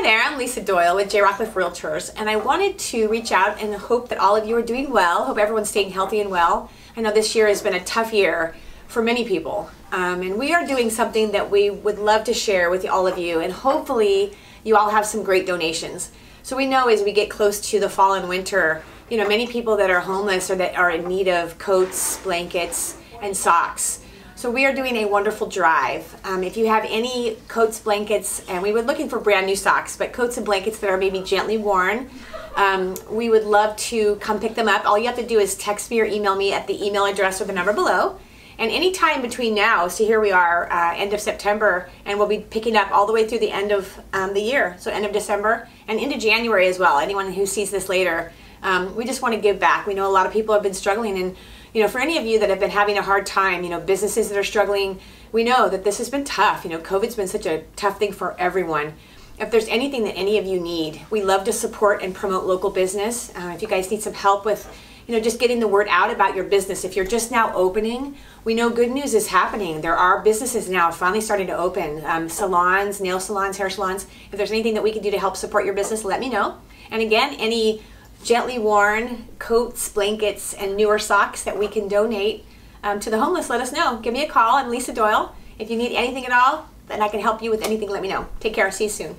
Hi there, I'm Lisa Doyle with J. Rockcliff Realtors, and I wanted to reach out and hope that all of you are doing well. Hope everyone's staying healthy and well. I know this year has been a tough year for many people, um, and we are doing something that we would love to share with all of you, and hopefully you all have some great donations. So we know as we get close to the fall and winter, you know, many people that are homeless or that are in need of coats, blankets, and socks. So we are doing a wonderful drive. Um, if you have any coats, blankets, and we were looking for brand new socks, but coats and blankets that are maybe gently worn, um, we would love to come pick them up. All you have to do is text me or email me at the email address or the number below. And any time between now, so here we are, uh, end of September, and we'll be picking up all the way through the end of um, the year, so end of December, and into January as well. Anyone who sees this later, um, we just want to give back. We know a lot of people have been struggling, and you know, for any of you that have been having a hard time, you know, businesses that are struggling, we know that this has been tough. You know, COVID's been such a tough thing for everyone. If there's anything that any of you need, we love to support and promote local business. Uh, if you guys need some help with, you know, just getting the word out about your business, if you're just now opening, we know good news is happening. There are businesses now finally starting to open um, salons, nail salons, hair salons. If there's anything that we can do to help support your business, let me know. And again, any gently worn coats, blankets, and newer socks that we can donate um, to the homeless, let us know. Give me a call. I'm Lisa Doyle. If you need anything at all, then I can help you with anything, let me know. Take care. See you soon.